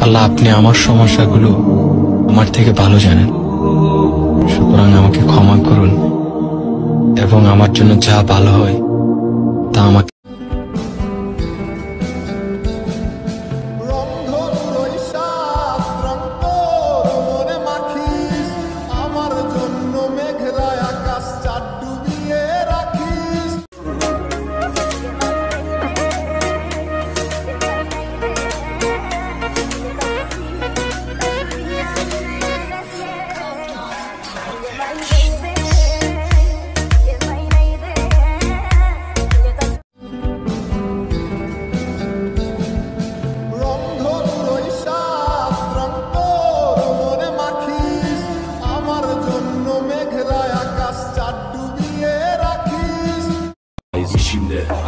আল্লাহ, আপনি আমার সমস্যাগুলো আমার থেকে ভালো জানেন। সুতরাং আমাকে ক্ষমা করুন এবং আমার জন্য যা ভালো হয় তা আমাকে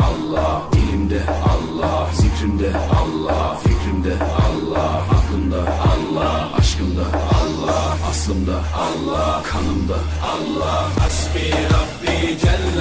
Allah, dilimde Allah, zikrimde Allah, fikrimde Allah, aklımda Allah, aşkımda Allah, aslımda Allah, kanımda Allah. Hasbi Rabbi Cellallah.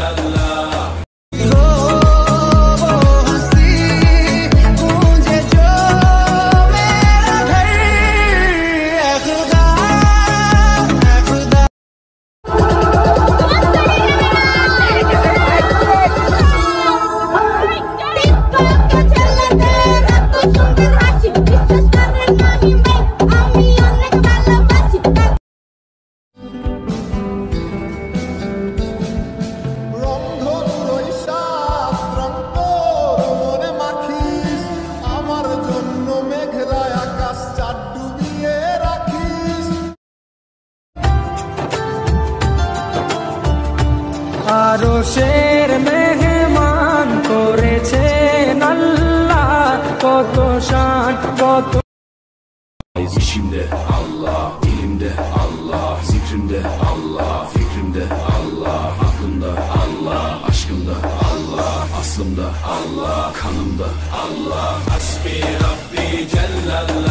আরো শের মেহমান করেছেন আল্লাহ কত শান কত İşimde Allah, dilimde Allah, zikrimde Allah, fikrimde Allah, aklımda Allah, aşkımda Allah, aslımda Allah, kanımda Allah. Hasbi Rabbi Cellallah.